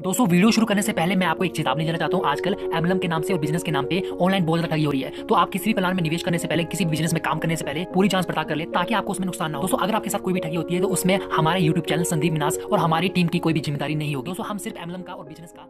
दोस्तों, वीडियो शुरू करने से पहले मैं आपको एक चेतावनी देना चाहता हूँ। आजकल एमलम के नाम से और बिज़नेस के नाम पे ऑनलाइन बहुत ठगी हो रही है। तो आप किसी भी प्लान में निवेश करने से पहले, किसी भी बिज़नेस में काम करने से पहले पूरी जाँच पड़ताल कर ले, ताकि आपको उसमें नुकसान ना हो। दोस्तों, अगर आपके साथ कोई भी ठगी होती है तो उसमें हमारे यूट्यूब चैनल संदीप मिनास और हमारी टीम की कोई भी ज़िम्मेदारी नहीं होगी। दोस्तों, हम सिर्फ़ एमलम का और बिज़नेस का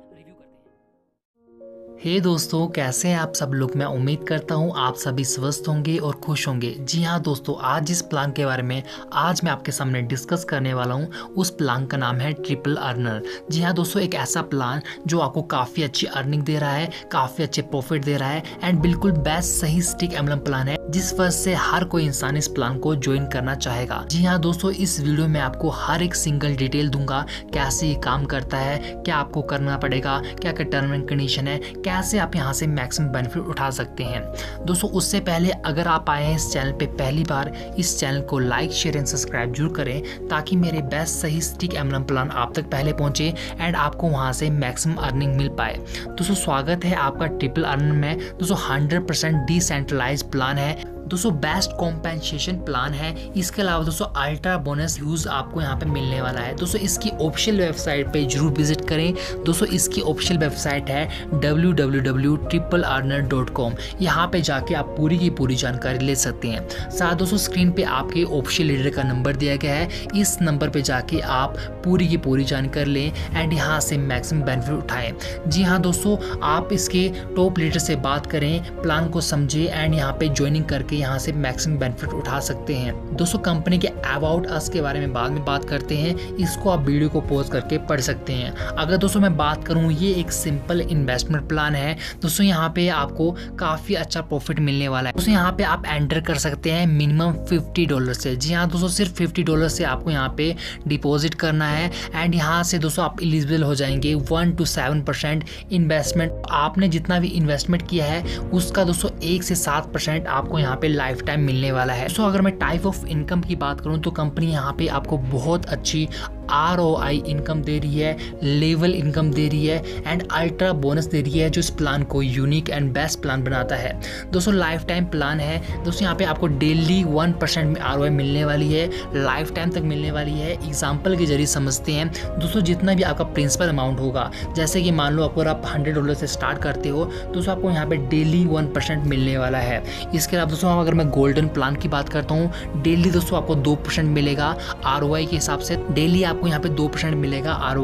हैं hey दोस्तों, कैसे हैं आप सब लोग? मैं उम्मीद करता हूँ आप सभी स्वस्थ होंगे और खुश होंगे। जी हाँ दोस्तों, आज जिस प्लान के बारे में आज मैं आपके सामने डिस्कस करने वाला हूँ। उस प्लान का नाम है ट्रिपल अर्नर। जी हाँ दोस्तों, एक ऐसा प्लान जो आपको काफ़ी अच्छी अर्निंग दे रहा है, काफ़ी अच्छे प्रॉफिट दे रहा है एंड बिल्कुल बेस्ट सही स्टिक एमलम प्लान है, जिस वजह से हर कोई इंसान इस प्लान को ज्वाइन करना चाहेगा। जी हाँ दोस्तों, इस वीडियो में आपको हर एक सिंगल डिटेल दूँगा, कैसे ये काम करता है, क्या आपको करना पड़ेगा, क्या क्या टर्म एंड कंडीशन है कैसे आप यहाँ से मैक्सिमम बेनिफिट उठा सकते हैं? दोस्तों, उससे पहले अगर आप आए हैं इस चैनल पर पहली बार, इस चैनल को लाइक शेयर एंड सब्सक्राइब ज़रूर करें ताकि मेरे बेस्ट सही स्टिक एमलम प्लान आप तक पहले पहुँचे एंड आपको वहाँ से मैक्सिमम अर्निंग मिल पाए। दोस्तों, स्वागत है आपका ट्रिपल अर्न में। दोस्तों हंड्रेड परसेंट डिसेंट्रलाइज प्लान है। दोस्तों बेस्ट कॉम्पेंसेशन प्लान है। इसके अलावा दोस्तों अल्ट्रा बोनस यूज़ आपको यहाँ पे मिलने वाला है। दोस्तों, इसकी ऑफिशियल वेबसाइट पे ज़रूर विज़िट करें। दोस्तों, इसकी ऑफिशियल वेबसाइट है W W W triple earner dot com यहाँ पे जाके आप पूरी की पूरी जानकारी ले सकते हैं। साथ दोस्तों स्क्रीन पे आपके ऑफिशियल लीडर का नंबर दिया गया है। इस नंबर पे जाके आप पूरी की पूरी जानकारी लें एंड यहाँ से मैक्सिमम बेनिफिट उठाएँ। जी हाँ दोस्तों, आप इसके टॉप लीडर से बात करें प्लान को समझें एंड यहाँ पे ज्वाइनिंग करके यहाँ से मैक्सिमम बेनिफिट उठा सकते हैं। दोस्तों कंपनी के अबाउट अस के बारे में बाद में बात करते हैं। इसको आप वीडियो को पोज करके पढ़ सकते हैं। अगर दोस्तों, मैं बात करूँ, ये एक सिंपल इन्वेस्टमेंट प्लान है। दोस्तों, यहाँ पे आपको काफ़ी अच्छा प्रॉफिट मिलने वाला है। दोस्तों, यहाँ पे आप एंटर कर सकते हैं मिनिमम फिफ्टी डॉलर से। जी हाँ दोस्तों, सिर्फ़ फिफ्टी डॉलर से आपको यहाँ पे डिपॉजिट करना है। एंड यहाँ से दोस्तों, आप एलिजिबल हो जाएँगे one two seven percent investment आपने जितना भी इन्वेस्टमेंट किया है, उसका दोस्तों, एक से सात परसेंट आपको यहाँ पे लाइफ टाइम मिलने वाला है। सो अगर मैं टाइप ऑफ़ इनकम की बात करूँ तो कंपनी यहाँ पे आपको बहुत अच्छी आर ओ आई इनकम दे रही है लेवल इनकम दे रही है एंड अल्ट्रा बोनस दे रही है जो इस प्लान को यूनिक एंड बेस्ट प्लान बनाता है। दोस्तों लाइफ टाइम प्लान है। दोस्तों, यहाँ पे आपको डेली वन परसेंट में आर मिलने वाली है लाइफ टाइम तक मिलने वाली है। एग्ज़ाम्पल के ज़रिए समझते हैं। दोस्तों, जितना भी आपका प्रिंसिपल अमाउंट होगा, जैसे कि मान लो अगर आप हंड्रेड डॉलर से स्टार्ट करते हो, दोस्तों, आपको यहाँ पे डेली वन परसेंट मिलने वाला है। इसके अलावा, दोस्तों, अगर मैं गोल्डन प्लान की बात करता हूँ डेली दोस्तों, आपको दो परसेंट मिलेगा। आरओआई के हिसाब से डेली आप आपको यहाँ पे दो परसेंट मिलेगा आर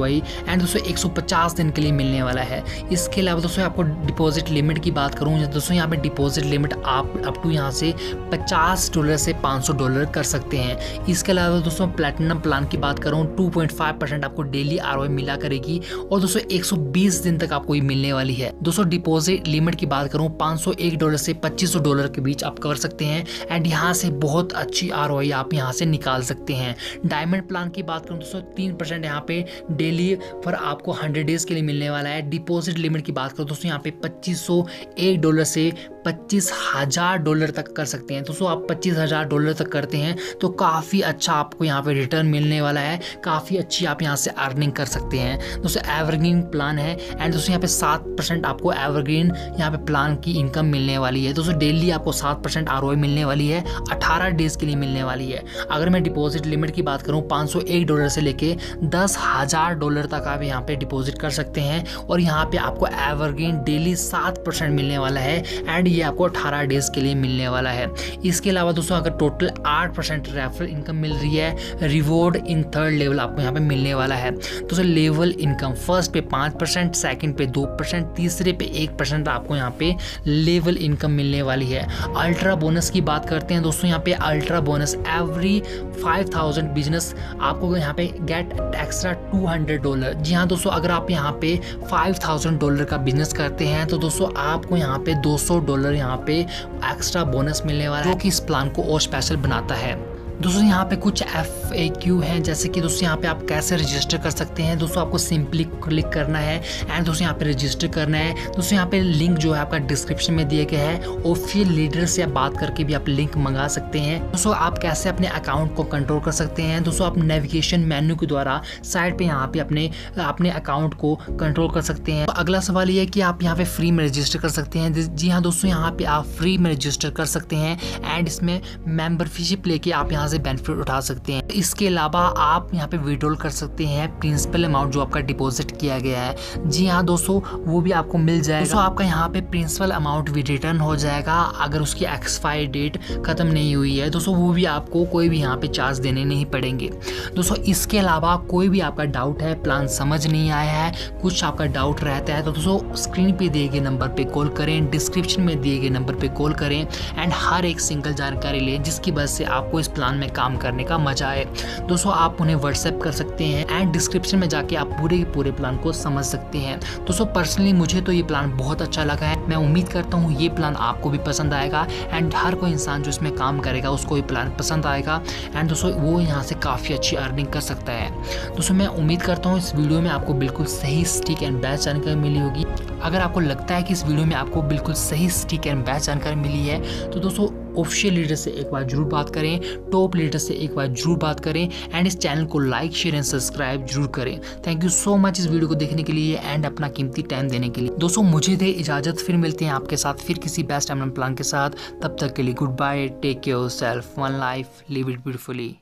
एंड दोस्तों 150 दिन के लिए मिलने वाला है। इसके अलावा दोस्तों आपको डिपॉजिट लिमिट की बात करूँ दोस्तों यहाँ पे डिपॉजिट लिमिट आप अप टू यहाँ से 50 डॉलर से 500 डॉलर कर सकते हैं। इसके अलावा दोस्तों प्लेटिनम प्लान की बात करूँ 2.5 परसेंट आपको डेली आर मिला करेगी, और दोस्तों 120 दिन तक आपको ये मिलने वाली है। दोस्तों डिपॉजिट लिमिट की बात करूँ 501 डॉलर से 2500 डॉलर के बीच आप कर सकते हैं एंड यहाँ से बहुत अच्छी आर आप यहाँ से निकाल सकते हैं। डायमंड प्लान की बात करूँ, दोस्तों तीन परसेंट यहाँ पे डेली पर आपको हंड्रेड डेज़ के लिए मिलने वाला है। डिपॉजिट लिमिट की बात करो, दोस्तों, यहाँ पे पच्चीस सौ एक डॉलर से पच्चीस हज़ार डॉलर तक कर सकते हैं। दोस्तों, आप पच्चीस हज़ार डॉलर तक करते हैं तो काफ़ी अच्छा आपको यहाँ पे रिटर्न मिलने वाला है। काफ़ी अच्छी आप यहाँ से अर्निंग कर सकते हैं। दोस्तों एवरग्रीन प्लान है एंड दोस्तों, यहाँ पे सात परसेंट आपको एवरग्रीन यहाँ पे प्लान की इनकम मिलने वाली है। दोस्तों डेली आपको सात परसेंट आर मिलने वाली है, अठारह डेज़ के लिए मिलने वाली है। अगर मैं डिपॉजिट लिमिट की बात करूँ, पाँच सौ एक डॉलर से लेके दस हज़ार डॉलर तक आप यहाँ पे डिपॉजिट कर सकते हैं और यहाँ पे आपको एवरग्रीन डेली सात परसेंट मिलने वाला है एंड ये आपको अठारह डेज़ के लिए मिलने वाला है। इसके अलावा दोस्तों, अगर टोटल आठ परसेंट रेफरल इनकम मिल रही है, रिवॉर्ड इन थर्ड लेवल आपको यहाँ पे मिलने वाला है। दोस्तों लेवल इनकम फ़र्स्ट पे पाँच परसेंट, सेकेंड पे दो परसेंट, तीसरे पे एक परसेंट आपको यहाँ पे लेवल इनकम मिलने वाली है। अल्ट्रा बोनस की बात करते हैं दोस्तों, यहाँ पे ultra bonus every five thousand business आपको यहाँ पे get extra two hundred dollar जी हाँ दोस्तों, अगर आप यहाँ पे फाइव थाउज़ेंड डॉलर का बिज़नेस करते हैं तो दोस्तों आपको यहाँ पे दो सौ डॉलर यहाँ पे एक्स्ट्रा बोनस मिलने वाला है, जो कि इस प्लान को और स्पेशल बनाता है। दोस्तों, यहाँ पे कुछ एफ़ ए क्यू हैं, जैसे कि दोस्तों, यहाँ पे आप कैसे रजिस्टर कर सकते हैं। दोस्तों, आपको सिंपली क्लिक करना है एंड दोस्तों, यहाँ पे रजिस्टर करना है। दोस्तों, यहाँ पे लिंक जो है आपका डिस्क्रिप्शन में दिया गया है ऑफिशियल लीडर से आप बात करके भी आप लिंक मंगा सकते हैं। दोस्तों, आप कैसे अपने अकाउंट को कंट्रोल कर सकते हैं? दोस्तों, आप नेविगेशन मेन्यू के द्वारा साइड पर यहाँ पे अपने अपने अकाउंट को कंट्रोल कर सकते हैं। अगला सवाल ये है कि आप यहाँ पे फ्री में रजिस्टर कर सकते हैं। जी हाँ दोस्तों, यहाँ पे आप फ्री में रजिस्टर कर सकते हैं एंड इसमें मेम्बरशिप लेके आप यहाँ यहाँ से बेनिफिट उठा सकते हैं। इसके अलावा आप यहाँ पे विड्रॉल कर सकते हैं प्रिंसिपल अमाउंट जो आपका डिपॉजिट किया गया है। जी हाँ दोस्तों, वो भी आपको मिल जाएगा। दोस्तों, आपका यहाँ पे प्रिंसिपल अमाउंट भी रिटर्न हो जाएगा अगर उसकी एक्सपायरी डेट खत्म नहीं हुई है। दोस्तों, वो भी आपको कोई भी यहाँ पे चार्ज देने नहीं पड़ेंगे। दोस्तों, इसके अलावा कोई भी आपका डाउट है प्लान समझ नहीं आया है, कुछ आपका डाउट रहता है तो दोस्तों स्क्रीन पे दिए गए नंबर पे कॉल करें डिस्क्रिप्शन में दिए गए नंबर पे कॉल करें एंड हर एक सिंगल जानकारी लें, जिसकी वजह से आपको इस प्लान में काम करने का मज़ा आए। दोस्तों, आप उन्हें व्हाट्सएप कर सकते हैं एंड डिस्क्रिप्शन में जाके आप पूरे पूरे प्लान को समझ सकते हैं। दोस्तों पर्सनली मुझे तो ये प्लान बहुत अच्छा लगा है। मैं उम्मीद करता हूँ ये प्लान आपको भी पसंद आएगा एंड हर कोई इंसान जो इसमें काम करेगा, उसको ये प्लान पसंद आएगा एंड दोस्तों, वो यहाँ से काफ़ी अच्छी अर्निंग कर सकता है। दोस्तों, मैं उम्मीद करता हूँ इस वीडियो में आपको बिल्कुल सही स्टिक एंड बेस्ट जानकारी मिली होगी। अगर आपको लगता है कि इस वीडियो में आपको बिल्कुल सही स्टिक एंड बेस्ट जानकारी मिली है तो दोस्तों ऑफिशियल लीडर से एक बार ज़रूर बात करें टॉप लीडर से एक बार ज़रूर बात करें एंड इस चैनल को लाइक शेयर एंड सब्सक्राइब ज़रूर करें। थैंक यू सो मच इस वीडियो को देखने के लिए एंड अपना कीमती टाइम देने के लिए। दोस्तों, मुझे दे इजाज़त, फिर मिलते हैं आपके साथ, फिर किसी बेस्ट एम प्लान के साथ। तब तक के लिए goodbye take care self one life live it beautifully